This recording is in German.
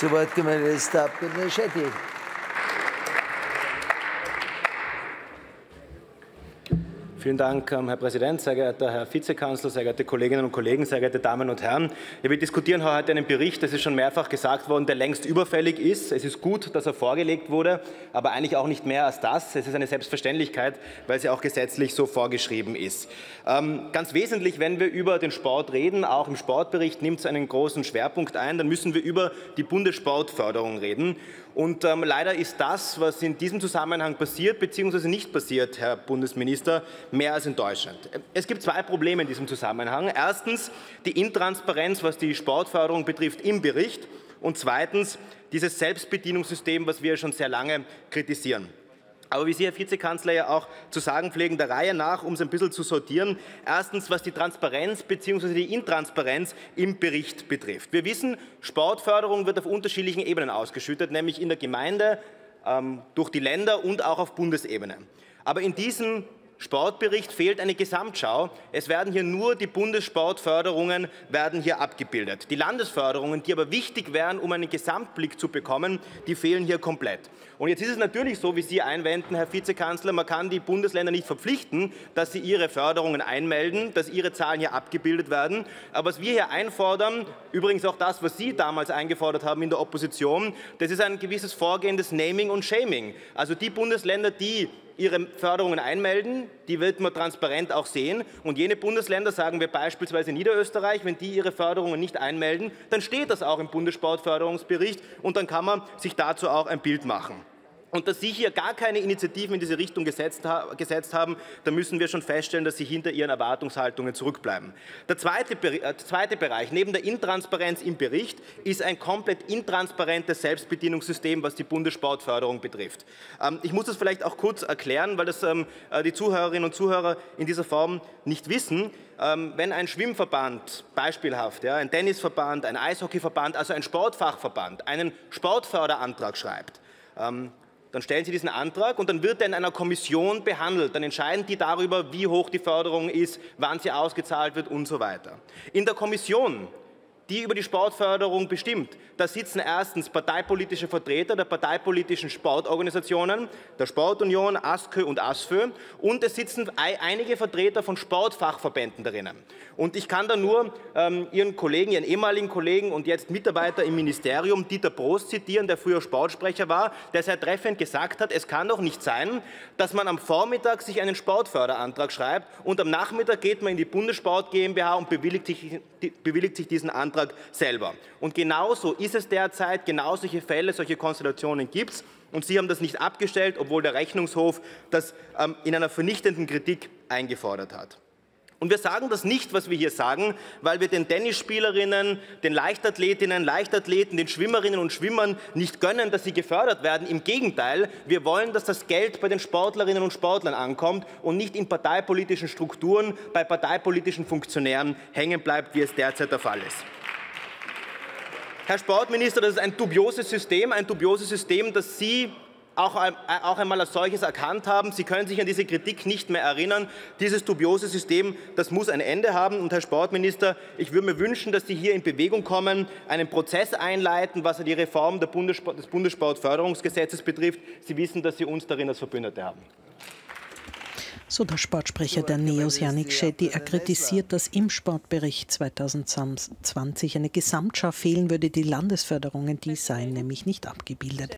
Zu Wort gemeldet ist der Vielen Dank, ähm, Herr Präsident, sehr geehrter Herr Vizekanzler, sehr geehrte Kolleginnen und Kollegen, sehr geehrte Damen und Herren. wir diskutieren heute einen Bericht, das ist schon mehrfach gesagt worden, der längst überfällig ist. Es ist gut, dass er vorgelegt wurde, aber eigentlich auch nicht mehr als das. Es ist eine Selbstverständlichkeit, weil sie auch gesetzlich so vorgeschrieben ist. Ähm, ganz wesentlich, wenn wir über den Sport reden, auch im Sportbericht nimmt es einen großen Schwerpunkt ein, dann müssen wir über die Bundessportförderung reden. Und ähm, leider ist das, was in diesem Zusammenhang passiert bzw. nicht passiert, Herr Bundesminister, mehr als enttäuschend. Es gibt zwei Probleme in diesem Zusammenhang. Erstens die Intransparenz, was die Sportförderung betrifft, im Bericht. Und zweitens dieses Selbstbedienungssystem, was wir schon sehr lange kritisieren. Aber wie Sie, Herr Vizekanzler, ja auch zu sagen pflegen, der Reihe nach, um es ein bisschen zu sortieren. Erstens, was die Transparenz bzw. die Intransparenz im Bericht betrifft. Wir wissen, Sportförderung wird auf unterschiedlichen Ebenen ausgeschüttet, nämlich in der Gemeinde, ähm, durch die Länder und auch auf Bundesebene. Aber in diesem Sportbericht fehlt eine Gesamtschau. Es werden hier nur die Bundessportförderungen werden hier abgebildet. Die Landesförderungen, die aber wichtig wären, um einen Gesamtblick zu bekommen, die fehlen hier komplett. Und jetzt ist es natürlich so, wie Sie einwenden, Herr Vizekanzler, man kann die Bundesländer nicht verpflichten, dass sie ihre Förderungen einmelden, dass ihre Zahlen hier abgebildet werden. Aber was wir hier einfordern, übrigens auch das, was Sie damals eingefordert haben in der Opposition, das ist ein gewisses Vorgehen des Naming und Shaming. Also die Bundesländer, die ihre Förderungen einmelden. Die wird man transparent auch sehen. Und jene Bundesländer, sagen wir beispielsweise Niederösterreich, wenn die ihre Förderungen nicht einmelden, dann steht das auch im Bundessportförderungsbericht und dann kann man sich dazu auch ein Bild machen. Und dass Sie hier gar keine Initiativen in diese Richtung gesetzt, gesetzt, haben, da müssen wir schon feststellen, dass Sie hinter Ihren Erwartungshaltungen zurückbleiben. Der zweite, äh, zweite Bereich, neben der Intransparenz im Bericht, ist ein komplett intransparentes Selbstbedienungssystem, was die Bundessportförderung betrifft. Ähm, ich muss das vielleicht auch kurz erklären, weil das ähm, äh, die Zuhörerinnen und Zuhörer in dieser Form nicht wissen. Ähm, wenn ein Schwimmverband, beispielhaft, ja, ein Tennisverband, ein Eishockeyverband, also ein Sportfachverband, einen Sportförderantrag schreibt, dann stellen Sie diesen Antrag und dann wird er in einer Kommission behandelt. Dann entscheiden die darüber, wie hoch die Förderung ist, wann sie ausgezahlt wird und so weiter. In der Kommission die über die Sportförderung bestimmt. Da sitzen erstens parteipolitische Vertreter der parteipolitischen Sportorganisationen, der Sportunion, ASKÖ und ASFÖ und es sitzen einige Vertreter von Sportfachverbänden drinnen. Und ich kann da nur ähm, Ihren Kollegen, Ihren ehemaligen Kollegen und jetzt Mitarbeiter im Ministerium, Dieter Prost, zitieren, der früher Sportsprecher war, der sehr treffend gesagt hat, es kann doch nicht sein, dass man am Vormittag sich einen Sportförderantrag schreibt und am Nachmittag geht man in die Bundessport GmbH und bewilligt sich, bewilligt sich diesen Antrag Antrag selber. Und genauso ist es derzeit, genau solche Fälle, solche Konstellationen gibt es. Und Sie haben das nicht abgestellt, obwohl der Rechnungshof das ähm, in einer vernichtenden Kritik eingefordert hat. Und wir sagen das nicht, was wir hier sagen, weil wir den Tennisspielerinnen, den Leichtathletinnen, Leichtathleten, den Schwimmerinnen und Schwimmern nicht gönnen, dass sie gefördert werden. Im Gegenteil, wir wollen, dass das Geld bei den Sportlerinnen und Sportlern ankommt und nicht in parteipolitischen Strukturen, bei parteipolitischen Funktionären hängen bleibt, wie es derzeit der Fall ist. Herr Sportminister, das ist ein dubioses System, ein dubioses System, das Sie auch, auch einmal als solches erkannt haben. Sie können sich an diese Kritik nicht mehr erinnern. Dieses dubiose System, das muss ein Ende haben. Und Herr Sportminister, ich würde mir wünschen, dass Sie hier in Bewegung kommen, einen Prozess einleiten, was die Reform Bundessport, des Bundessportförderungsgesetzes betrifft. Sie wissen, dass Sie uns darin als Verbündete haben. So der Sportsprecher der NEOS, Janik Shetty. Er kritisiert, dass im Sportbericht 2020 eine Gesamtschau fehlen würde. Die Landesförderungen, die seien nämlich nicht abgebildet.